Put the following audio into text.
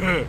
で。